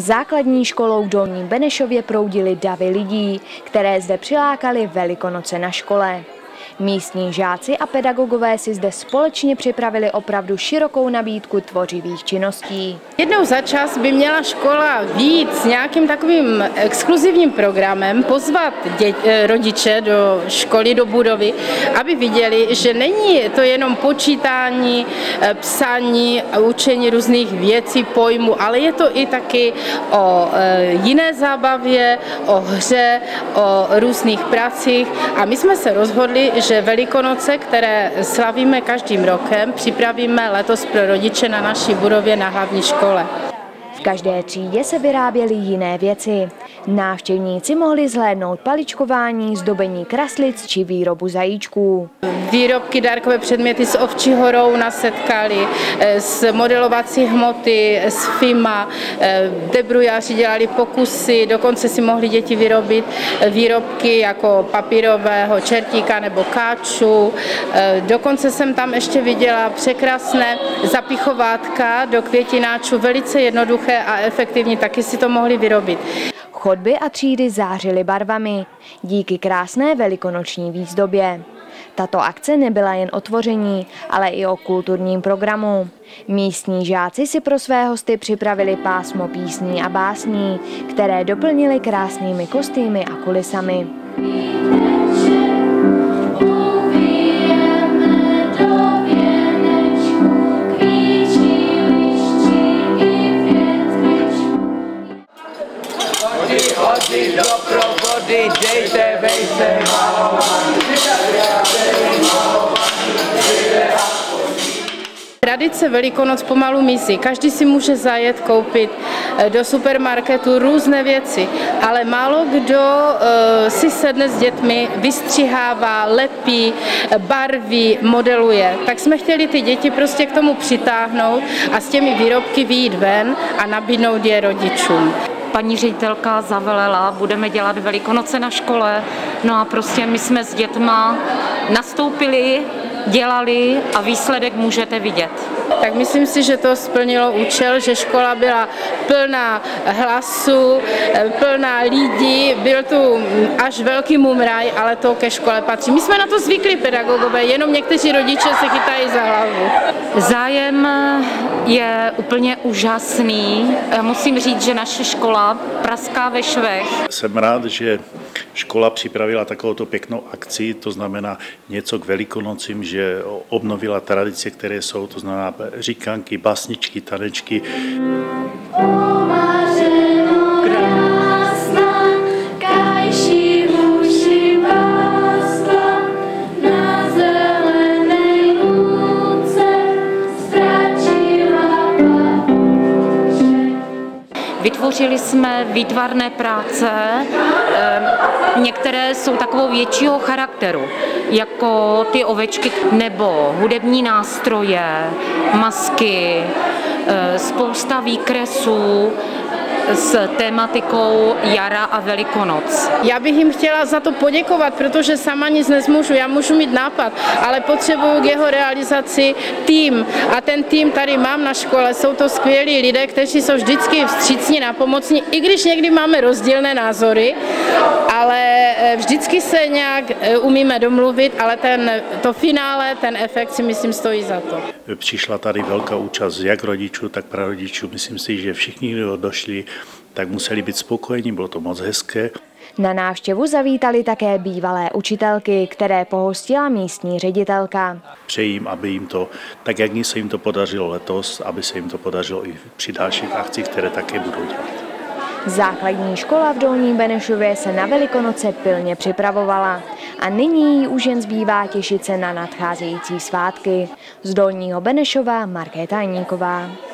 Základní školou v Dolním Benešově proudili davy lidí, které zde přilákali Velikonoce na škole. Místní žáci a pedagogové si zde společně připravili opravdu širokou nabídku tvořivých činností. Jednou za čas by měla škola víc s nějakým takovým exkluzivním programem, pozvat dě- rodiče do školy, do budovy, aby viděli, že není to jenom počítání, eh, psaní učení různých věcí, pojmů, ale je to i taky o eh, jiné zábavě, o hře, o různých pracích a my jsme se rozhodli, že Velikonoce, které slavíme každým rokem, připravíme letos pro rodiče na naší budově na hlavní škole. V každé třídě se vyráběly jiné věci. Návštěvníci mohli zhlédnout paličkování, zdobení kraslic či výrobu zajíčků. Výrobky, dárkové předměty s ovčí horou nasetkali, z eh, modelovací hmoty, z FIMA, eh, debrujáři dělali pokusy, dokonce si mohli děti vyrobit eh, výrobky jako papírového čertíka nebo káču. Dokonce jsem tam ještě viděla překrásné zapichovátka do květináčů, velice jednoduché a efektivní, taky si to mohli vyrobit. Chodby a třídy zářily barvami díky krásné velikonoční výzdobě. Tato akce nebyla jen o tvoření, ale i o kulturním programu. Místní žáci si pro své hosty připravili pásmo písní a básní, které doplnili krásnými kostýmy a kulisami. Chodzi do provody, dejte vejce Tradice Velikonoc pomalu mizí. Každý si může zajet koupit eh, do supermarketu různé věci, ale málo kdo eh, si sedne s dětmi, vystřihává, lepí, barví, modeluje. Tak jsme chtěli ty děti prostě k tomu přitáhnout a s těmi výrobky vyjít ven a nabídnout je rodičům paní ředitelka zavelela, budeme dělat velikonoce na škole, no a prostě my jsme s dětma nastoupili, dělali a výsledek můžete vidět. Tak myslím si, že to splnilo účel, že škola byla plná hlasu, plná lidí, byl tu až velký mumraj, ale to ke škole patří. My jsme na to zvykli pedagogové, jenom někteří rodiče se chytají za hlavu. Zájem je úplně úžasný. Musím říct, že naše škola praská ve švech. Jsem rád, že škola připravila takovouto pěknou akci, to znamená něco k Velikonocím, že obnovila tradice, které jsou, to znamená říkanky, basničky, tanečky. Vytvořili jsme výtvarné práce, ehm, některé jsou takovou většího charakteru, jako ty ovečky nebo hudební nástroje, masky, ehm, spousta výkresů, s tématikou jara a velikonoc. Já bych jim chtěla za to poděkovat, protože sama nic nezmůžu. Já můžu mít nápad, ale potřebuju k jeho realizaci tým. A ten tým tady mám na škole. Jsou to skvělí lidé, kteří jsou vždycky vstřícní na pomocní, i když někdy máme rozdílné názory, ale eh, vždycky se nějak eh, umíme domluvit, ale ten, to finále, ten efekt si myslím stojí za to. Přišla tady velká účast jak rodičů, tak prarodičů. Myslím si, že všichni, kdo došli, tak museli být spokojení, bylo to moc hezké. Na návštěvu zavítali také bývalé učitelky, které pohostila místní ředitelka. Přejím, aby jim to, tak jak se jim to podařilo letos, aby se jim to podařilo i při dalších akcích, které také budou dělat. Základní škola v Dolním Benešově se na Velikonoce pilně připravovala a nyní už jen zbývá těšit se na nadcházející svátky. Z Dolního Benešova Markéta Aníková.